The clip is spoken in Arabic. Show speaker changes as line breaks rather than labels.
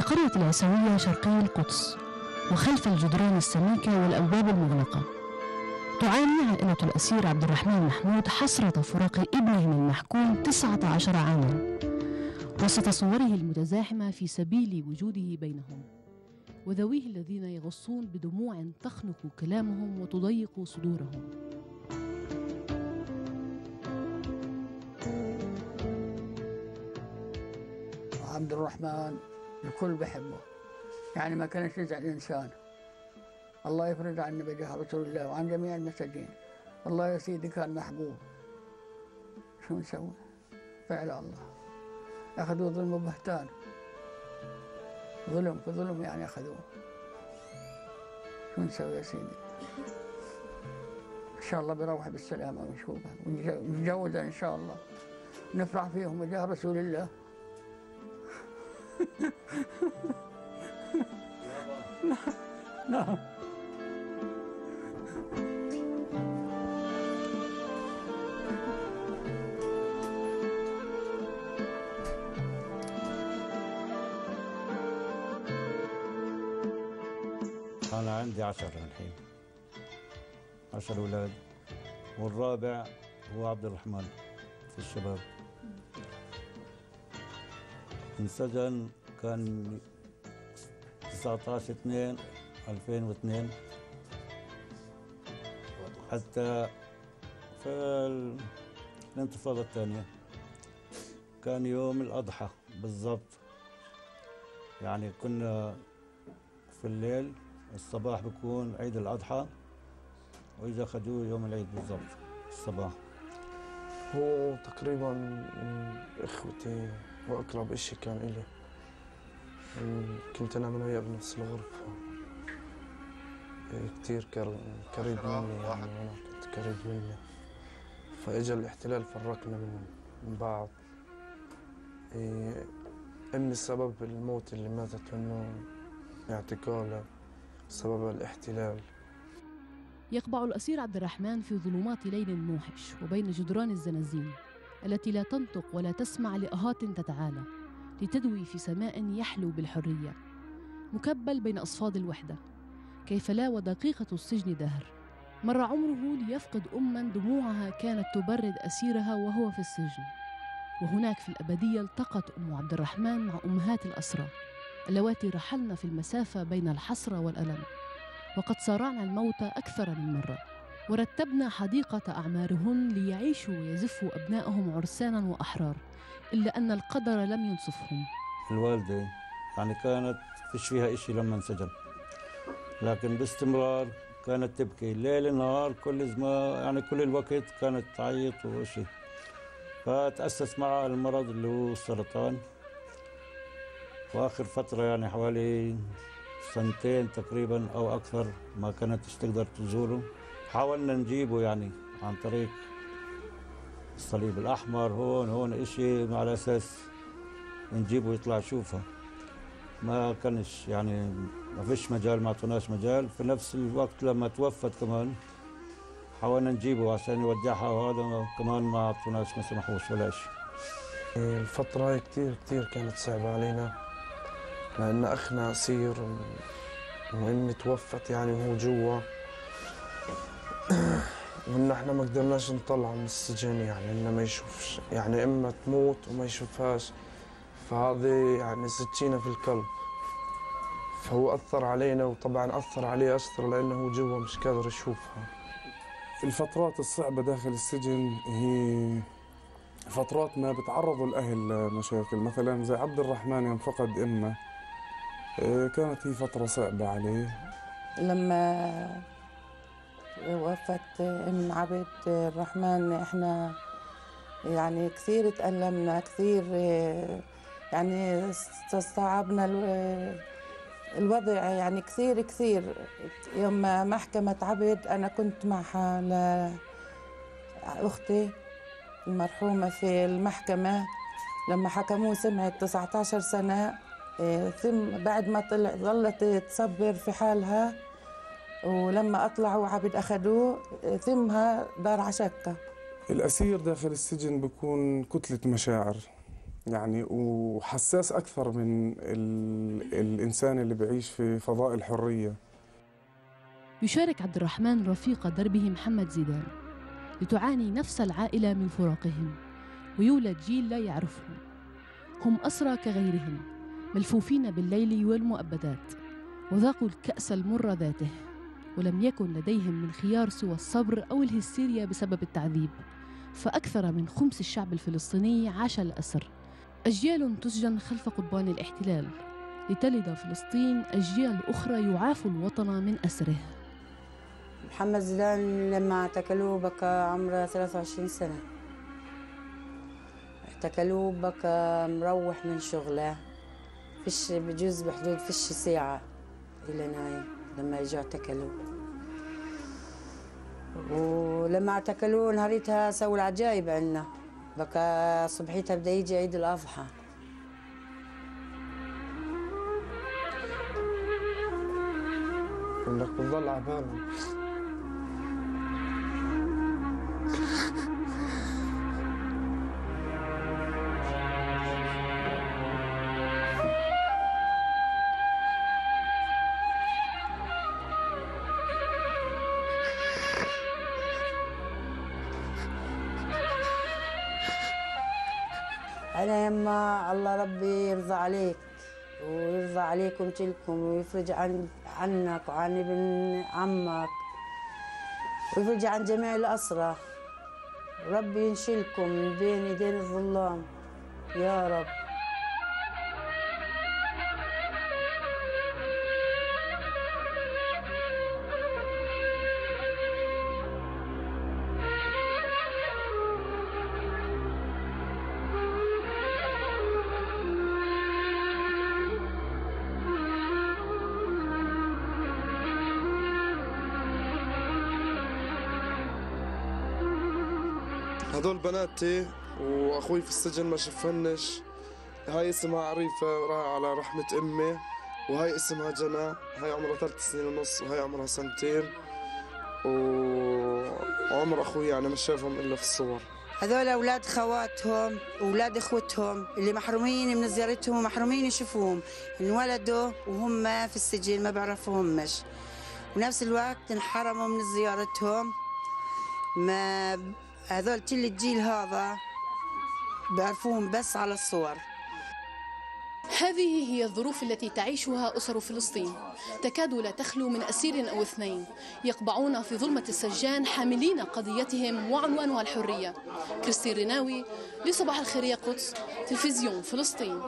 في قرية العيسوية شرقي القدس وخلف الجدران السميكة والأبواب المغلقة. تعاني عائلة الأسير عبد الرحمن محمود حسرة فراق ابنهم المحكوم 19 عاما. وسط صوره المتزاحمة في سبيل وجوده بينهم. وذويه الذين يغصون بدموع تخنق كلامهم وتضيق صدورهم.
عبد الرحمن الكل بحبه. يعني ما كانش يزعل إنسان الله يفرج عنا بجاه رسول الله وعن جميع المساجين الله يا سيدي كان محبوب. شو نسوي؟ فعل الله. أخذوا ظلم وبهتان. ظلم في ظلم يعني أخذوه. شو نسوي يا سيدي؟ إن شاء الله بيروح بالسلامة ونشوفها ونتجوزها إن شاء الله. نفرح فيهم بجاه رسول الله.
أنا عندي عشرة الحين. عشر أولاد والرابع هو عبد الرحمن في الشباب. انسجن كان 19 2 2002 حتى في ال- الانتفاضة الثانية. كان يوم الأضحى بالضبط. يعني كنا في الليل الصباح بيكون عيد الأضحى وإجا خدوه يوم العيد بالضبط الصباح.
هو تقريبا من إخوتي وأقرب إشي كان إلي. كنت أنا من وياه بنفس الغرفة. إيه، كتير كر- قريب مني يعني وأنا كنت قريب مني. فإجا الاحتلال فرقنا من من بعض. إيه، أمي سبب الموت اللي ماتت منه اعتقاله بسبب الاحتلال.
يقبع الأسير عبد الرحمن في ظلمات ليل موحش وبين جدران الزنازين. التي لا تنطق ولا تسمع لأهات تتعالى لتدوي في سماء يحلو بالحرية. مكبل بين أصفاد الوحدة كيف لا ودقيقة السجن دهر. مر عمره ليفقد أما دموعها كانت تبرد أسيرها وهو في السجن. وهناك في الأبدية التقت أم عبد الرحمن مع أمهات الأسرى. اللواتي رحلن في المسافة بين الحسرة والألم. وقد صارعن الموت أكثر من مرة. ورتبنا حديقة أعمارهن ليعيشوا ويزفوا أبنائهم عرسانا وأحرار إلا أن القدر لم ينصفهم.
الوالدة يعني كانت فيش فيها إشي لما انسجن. لكن باستمرار كانت تبكي ليل نهار كل زمان يعني كل الوقت كانت تعيط وشي. فتأسس معها المرض اللي هو السرطان. وآخر فترة يعني حوالي سنتين تقريبا أو أكثر ما كانت تقدر تزوره. حاولنا نجيبه يعني عن طريق الصليب الأحمر هون هون إشي على أساس نجيبه يطلع يشوفها ما كانش يعني ما فيش مجال ما اعطوناش مجال. في نفس الوقت لما توفت كمان حاولنا نجيبه عشان يودعها وهذا كمان ما اعطوناش ما سمحوش ولا شيء
الفترة هاي كتير كتير كانت صعبة علينا لأن أخنا أسير وأمي توفت يعني وهو جوا. وإن إحنا ما قدرناش نطلع من السجن يعني إنه ما يشوفش. يعني إما تموت وما يشوفهاش. فهذه يعني سكينة في القلب. فهو أثر علينا وطبعا أثر عليه أكثر لأنه هو جوا مش قادر يشوفها.
الفترات الصعبة داخل السجن هي فترات ما بتعرضوا الأهل لمشاكل. مثلا زي عبد الرحمن يوم فقد أمه إيه، كانت هي فترة صعبة عليه.
لما وفت أم عبد الرحمن. إحنا يعني كثير تألمنا كثير يعني استصعبنا ال- الوضع. يعني كثير كثير. يوم محكمة عبد أنا كنت معها لأختي المرحومة في المحكمة. لما حكموه سمعت 19 سنة إيه، ثم بعد ما طلع ظلت تصبر في حالها. ولما أطلعوا عبد أخذوه ثمها دار عشكة
الأسير داخل السجن بيكون كتلة مشاعر يعني وحساس أكثر من ال... الإنسان اللي بيعيش في فضاء الحرية.
يشارك عبد الرحمن رفيق دربه محمد زيدان لتعاني نفس العائلة من فراقهم ويولد جيل لا يعرفهم. هم أسرى كغيرهم ملفوفين بالليل والمؤبدات وذاقوا الكأس المر ذاته. ولم يكن لديهم من خيار سوى الصبر أو الهستيريا بسبب التعذيب. فأكثر من خمس الشعب الفلسطيني عاش الأسر. أجيال تسجن خلف قضبان الاحتلال. لتلد فلسطين أجيال أخرى يعاف الوطن من أسره.
محمد زيدان لما اعتقلوه بكى عمره 23 سنة. اعتقلوه بكى مروح من شغلة. فيش بجوز بحدود فيش ساعة إلى نايم لما اجوا اعتقلوه ولما اعتقلوه نهاريتها سووا العجايب عنا بكى صبحيتها بدأ يجي عيد الأضحى.
انك بتضل عبالهم.
الله ربي يرضى عليك ويرضى عليكم كلكم ويفرج عن عنك وعن ابن عمك ويفرج عن جميع الأسرى ربي ينشلكم من بين ايدين الظلام. يا رب.
هدول بناتي وأخوي في السجن ما شفنش هاي اسمها عريفة راح على رحمة أمي. وهاي اسمها جنى. هاي عمرها ثلاث سنين ونص وهاي عمرها سنتين. وعمر أخوي يعني مش شايفهم إلا في الصور.
هذول أولاد خواتهم وأولاد إخوتهم اللي محرومين من زيارتهم ومحرومين يشوفوهم. انولدوا وهم في السجن ما بيعرفوهمش ونفس الوقت انحرموا من زيارتهم. ما هذول كل الجيل هذا بيعرفوهم بس على الصور.
هذه هي الظروف التي تعيشها أسر فلسطين. تكاد لا تخلو من أسير أو اثنين. يقبعون في ظلمة السجان حاملين قضيتهم وعنوانها الحرية. كريستين ريناوي لصباح الخير يا قدس تلفزيون فلسطين.